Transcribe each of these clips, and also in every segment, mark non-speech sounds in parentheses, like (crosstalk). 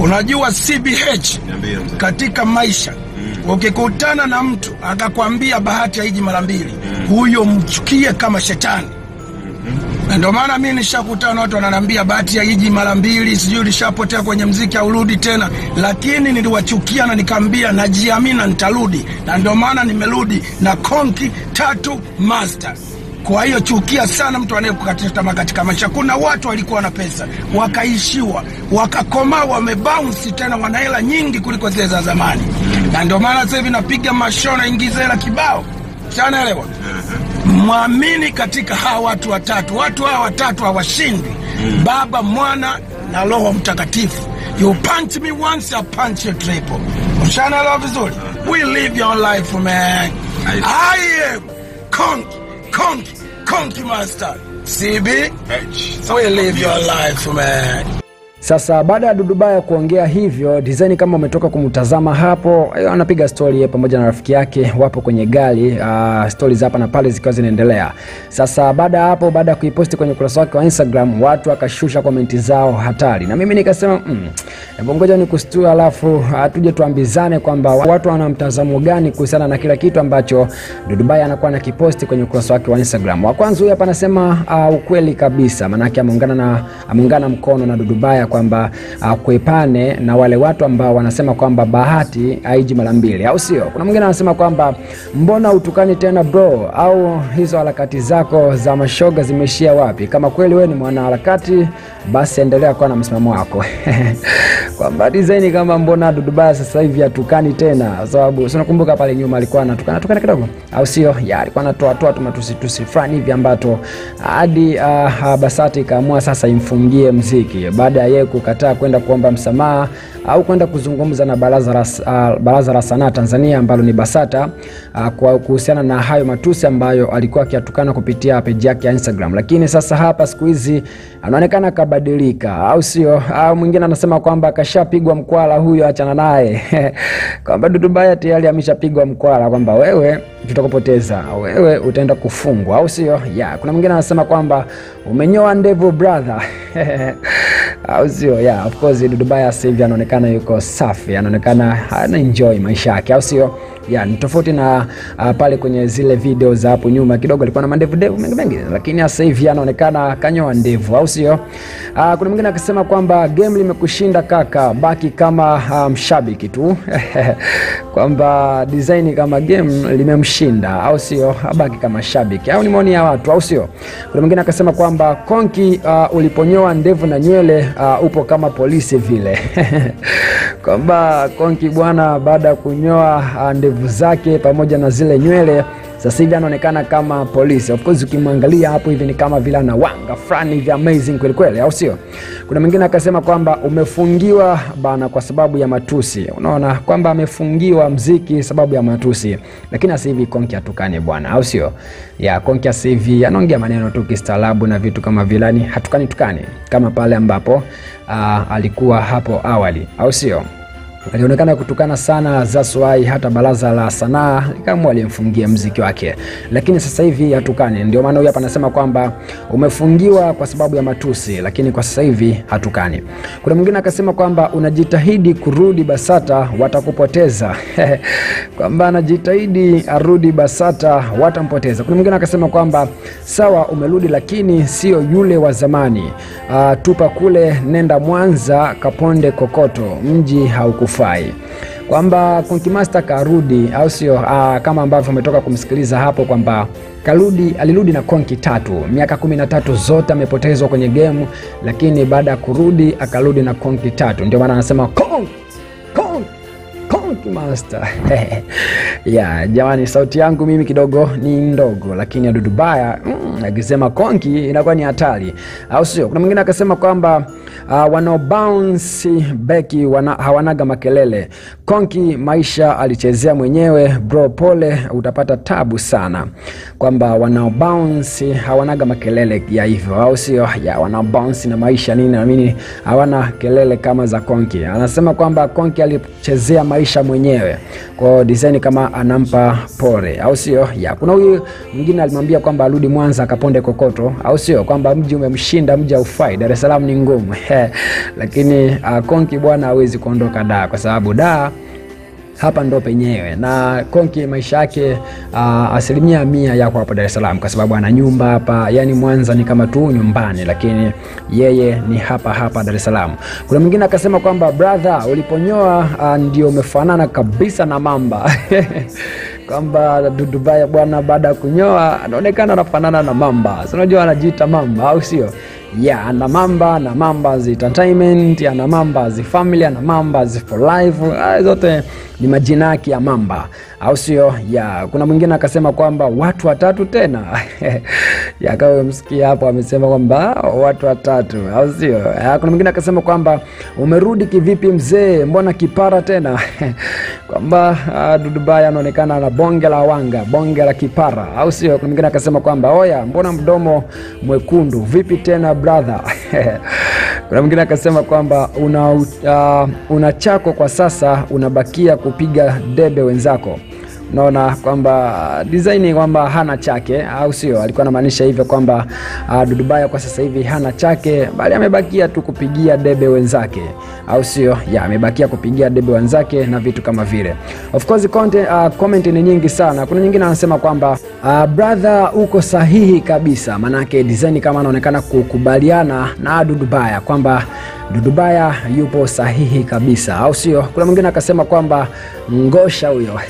Unajua CBH katika maisha mm. ukikutana na mtu akakwambia bahati haiji mara mbili, mm. huyo mchukie kama shetani. mm Na ndio maana mimi nishakutana na watu wananiambia bahati haiji mara mbili, sijui nishapotea kwenye mziki aurudi tena, lakini niliwachukia na nikaambia najiamini na nitarudi, na ndio maana nimerudi na Konki Tatu Master. Kwa hiyo chukia sana mtu anayekukatisha tamaa katika maisha. Kuna watu walikuwa na pesa wakaishiwa, wakakomaa, wamebaunsi tena, wana hela nyingi kuliko zile za zamani, na ndio maana sasa hivi napiga mashow, naingiza hela kibao. Shanaelewa? Mwamini katika hawa watu watatu. Watu hawa watatu hawashindi, Baba, Mwana na Roho Mtakatifu. You punch me once, I punch you triple. Ushanaelewa vizuri? We live your life man. I am Konki, Konki, Conky Master. CB, we live your life man. Sasa baada ya Dudubaya kuongea hivyo, design kama umetoka kumtazama hapo, eh, anapiga stori pamoja na rafiki yake, wapo kwenye gari uh, stori za hapa na pale zikiwa zinaendelea. Sasa baada ya hapo, baada ya kuiposti kwenye ukurasa wake wa Instagram, watu akashusha komenti zao hatari, na mimi nikasema mm, hebu ngoja nikustua, alafu uh, tuje tuambizane kwamba watu wana mtazamo gani kuhusiana na kila kitu ambacho Dudubaya anakuwa na kiposti kwenye ukurasa wake wa Instagram. Wa kwanza huyu hapa anasema uh, ukweli kabisa, maanake ameungana na ameungana mkono na Dudubaya kwamba uh, kuepane na wale watu ambao wanasema kwamba bahati haiji mara mbili, au sio? Kuna mwingine anasema kwamba mbona utukani tena bro, au hizo harakati zako za mashoga zimeishia wapi? Kama kweli wewe ni mwanaharakati, basi endelea kuwa na msimamo wako (laughs) kwamba design kama mbona Dudubaya sasa hivi atukani tena, sababu si unakumbuka pale nyuma alikuwa anatukana tukana kidogo, au sio? Ya alikuwa anatoa toa tu matusi tusi fulani hivi ambato hadi uh, Basati ikaamua sasa imfungie mziki baada ya yeye kukataa kwenda kuomba msamaha au kwenda kuzungumza na baraza la uh, baraza la sanaa Tanzania ambalo ni Basata uh, kwa kuhusiana na hayo matusi ambayo alikuwa akiatukana kupitia peji yake ya Instagram. Lakini sasa hapa siku hizi anaonekana kabadilika, au sio? Au mwingine anasema kwamba kashapigwa mkwala huyo, achana naye (laughs) kwamba Dudubaya tayari ameshapigwa mkwala, kwamba wewe tutakupoteza, wewe utaenda kufungwa, au sio? Ya, kuna mwingine anasema kwamba umenyoa ndevu brother (laughs) au sio? Yeah, of course Dudubaya sasa hivi anaonekana yuko safi, anaonekana ana enjoy maisha yake, au sio? Yeah, ni tofauti na uh, pale kwenye zile video za hapo nyuma kidogo alikuwa na mandevu ndevu mengi mengi, lakini sasa hivi anaonekana kanyoa ndevu, au sio? Uh, kuna mwingine akisema kwamba game limekushinda kaka, baki kama mshabiki um, tu (laughs) kwamba design kama game limemshinda, au sio? Abaki kama shabiki, au ni maoni ya watu, au sio? Kuna mwingine akasema kwamba Konki, uh, uliponyoa ndevu na nywele uh, upo kama polisi vile (laughs) kwamba Konki bwana, baada ya kunyoa uh, ndevu zake pamoja na zile nywele sasa hivi anaonekana kama polisi. Of course ukimwangalia hapo hivi ni kama vile ana wanga fulani hivi amazing kweli kweli, au sio? Kuna mwingine akasema kwamba umefungiwa bana kwa sababu ya matusi. Unaona kwamba amefungiwa mziki sababu ya matusi, lakini sasa hivi Konki hatukani bwana, au sio? Ya Konki sasa hivi anaongea maneno tu kistaarabu na vitu kama vilani, hatukani tukani kama pale ambapo uh, alikuwa hapo awali, au sio? Alionekana kutukana sana Zaswai, hata baraza la sanaa likaamua limfungia mziki wake, lakini sasa hivi hatukani. Ndio maana huyu hapa anasema kwamba umefungiwa kwa sababu ya matusi, lakini kwa sasa hivi hatukani. Kuna mwingine akasema kwamba unajitahidi kurudi Basata watakupoteza (laughs) kwamba anajitahidi arudi Basata watampoteza. Kuna mwingine akasema kwamba sawa, umerudi lakini sio yule wa zamani. Uh, tupa kule, nenda Mwanza, Kaponde, Kokoto, mji haukufai kwamba Konki Master karudi, au sio? Uh, kama ambavyo umetoka kumsikiliza hapo kwamba karudi, alirudi na Konki tatu, miaka kumi na tatu zote amepotezwa kwenye game, lakini baada ya kurudi akarudi na Konki tatu. Ndio maana anasema Konki Master (laughs) ya jamani, sauti yangu mimi kidogo ni ndogo, lakini ya Dudubaya mm, akisema Konki inakuwa ni hatari, au sio? Kuna mwingine akasema kwamba uh, wanaobounce beki wana, hawanaga makelele. Konki maisha alichezea mwenyewe bro, pole, utapata tabu sana. Kwamba wanaobounce hawanaga makelele ya hivyo, au sio? Ya wanaobounce na maisha nini na nini, hawana kelele kama za Konki. Anasema kwamba Konki alichezea maisha mwenyewe, kwa design kama anampa pole, au sio? Ya kuna huyu mwingine alimwambia kwamba arudi Mwanza akaponde kokoto, au sio? Kwamba mji umemshinda, mji haufai, Dar es Salaam ni ngumu (laughs) lakini uh, Konki bwana hawezi kuondoka da kwa sababu da hapa ndo penyewe na Konki maisha yake uh, asilimia mia yako hapa Dar es Salaam kwa sababu ana nyumba hapa, yani Mwanza ni kama tu nyumbani, lakini yeye ni hapa hapa Dar es Salaam. Kuna mwingine akasema kwamba brother, uliponyoa uh, ndio umefanana kabisa na mamba (laughs) kwamba Dudubaya bwana, baada ya kunyoa anaonekana anafanana na mamba. Si unajua anajiita mamba, au sio? ya ana mamba ana zi Entertainment, ana Mambas Family, ana Mambas for Life. Zote ni majina yake ya mamba, au sio? ya kuna mwingine akasema kwamba watu watatu tena (laughs) yakawa msikia hapo amesema kwamba watu watatu, au sio? Kuna mwingine akasema kwamba umerudi kivipi mzee, mbona kipara tena (laughs) kwamba Dudubai anaonekana na bonge la wanga, bonge la kipara, au sio? Kuna mwingine akasema kwamba oya, mbona mdomo mwekundu vipi tena brother? (laughs) Kuna mwingine akasema kwamba una, uh, una chako kwa sasa, unabakia kupiga debe wenzako unaona kwamba design kwamba hana chake au sio? Alikuwa anamaanisha hivyo kwamba uh, Dudubaya kwa sasa hivi hana chake, bali amebakia tu kupigia debe wenzake, au sio? Ya, amebakia kupigia debe wenzake na vitu kama vile. Of course content, uh, comment ni nyingi sana. Kuna nyingine anasema kwamba uh, brother, uko sahihi kabisa, manake design kama anaonekana kukubaliana na Dudubaya kwamba Dudubaya yupo sahihi kabisa, au sio? Kuna mwingine akasema kwamba ngosha huyo. (laughs)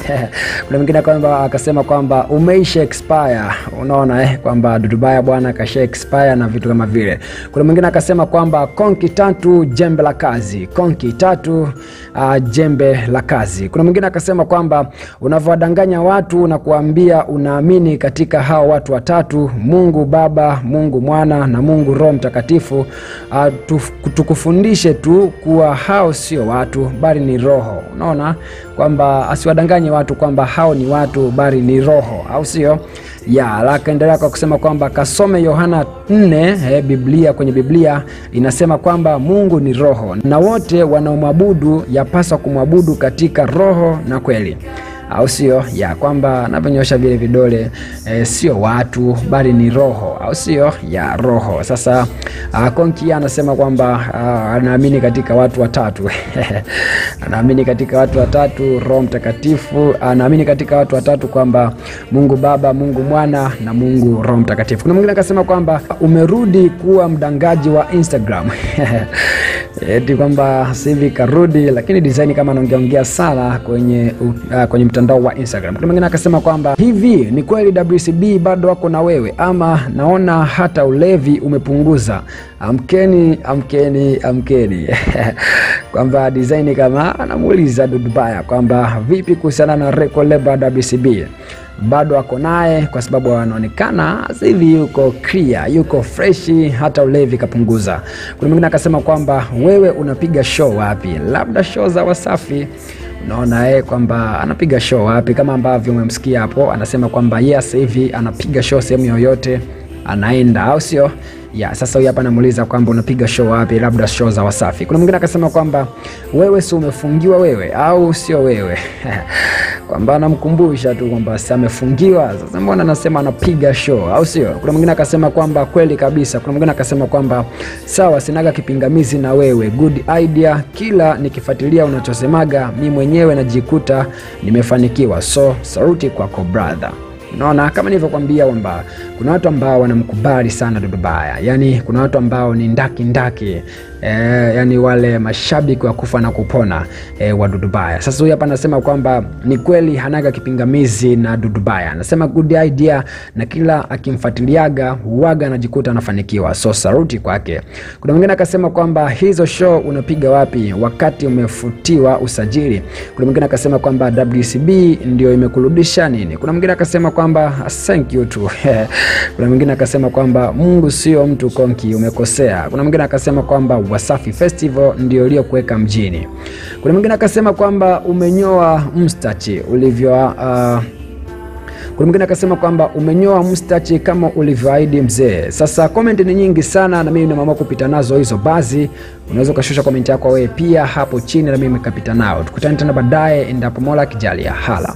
Kuna mwingine kwamba akasema kwamba umeisha expire. Unaona eh, kwamba Dudubaya bwana kasha expire na vitu kama vile. Kuna mwingine akasema kwamba konki tatu jembe la kazi, konki tatu uh, jembe la kazi. Kuna mwingine akasema kwamba unavyowadanganya watu na kuambia unaamini katika hao watu watatu, Mungu Baba, Mungu Mwana na Mungu Roho Mtakatifu, uh, tukufundishe tu kuwa hao sio watu bali ni roho. Unaona kwamba asiwadanganye watu kwamba hao ni watu bali ni roho, au sio? ya akaendelea kwa kusema kwamba kasome Yohana 4 eh, Biblia kwenye Biblia inasema kwamba Mungu ni roho na wote wanaomwabudu yapaswa kumwabudu katika roho na kweli au sio? ya kwamba anavyonyosha vile vidole e, sio watu bali ni roho, au sio? ya roho. Sasa uh, Konki anasema kwamba uh, anaamini katika watu watatu (laughs) anaamini katika watu watatu, Roho Mtakatifu. Anaamini katika watu watatu kwamba Mungu Baba, Mungu Mwana na Mungu Roho Mtakatifu. Kuna mwingine akasema kwamba umerudi kuwa mdangaji wa Instagram (laughs) eti kwamba sasa hivi karudi, lakini design kama anaongeaongea sana kwenye uh, kwenye mtandao wa Instagram. Kuna mwingine akasema kwamba hivi ni kweli WCB bado wako na wewe, ama naona hata ulevi umepunguza. Amkeni, amkeni, amkeni (laughs) kwamba design kama anamuuliza Dudubaya kwamba vipi kuhusiana na record label WCB bado ako naye kwa sababu anaonekana hivi yuko clear, yuko freshi, hata ulevi kapunguza. Kuna mwingine akasema kwamba wewe unapiga show wapi? Labda show za Wasafi. Unaona yeye kwamba anapiga show wapi, kama ambavyo umemsikia hapo, anasema kwamba yeye sasa hivi anapiga show sehemu yoyote anaenda, au sio? ya sasa huyu hapa anamuuliza kwamba unapiga show wapi, labda show za Wasafi. Kuna mwingine akasema kwamba wewe si umefungiwa wewe au sio wewe (laughs) kwamba anamkumbusha tu kwamba si amefungiwa. Sasa mbona anasema anapiga show au sio? Kuna mwingine akasema kwamba kweli kabisa. Kuna mwingine akasema kwamba sawa, sinaga kipingamizi na wewe, good idea. Kila nikifuatilia unachosemaga mi mwenyewe najikuta nimefanikiwa, so saruti kwako brother. Unaona, kama nilivyokwambia kwamba kuna watu ambao wanamkubali sana Dudubaya, yaani kuna watu ambao ni ndaki ndaki e, yani wale mashabiki wa kufa na kupona e, wa Dudubaya. Sasa huyu hapa anasema kwamba ni kweli hanaga kipingamizi na Dudubaya, anasema good idea, na kila akimfuatiliaga huaga anajikuta anafanikiwa, so saruti kwake. Kuna mwingine akasema kwamba hizo show unapiga wapi wakati umefutiwa usajili? Kuna mwingine akasema kwamba WCB ndio imekurudisha nini? Kuna mwingine akasema kwamba thank you tu (laughs) kuna mwingine akasema kwamba Mungu sio mtu konki, umekosea. Kuna mwingine akasema kwamba Wasafi Festival ndio iliyokuweka mjini. Kuna mwingine akasema kwamba umenyoa mstachi ulivyo uh, kuna mwingine akasema kwamba umenyoa mstachi kama ulivyoahidi mzee. Sasa komenti ni nyingi sana, na mimi nimeamua kupita nazo hizo. Basi unaweza ukashusha komenti yako wewe pia hapo chini, na mimi nikapita nao. Tukutane tena baadaye, endapo Mola akijalia. Hala.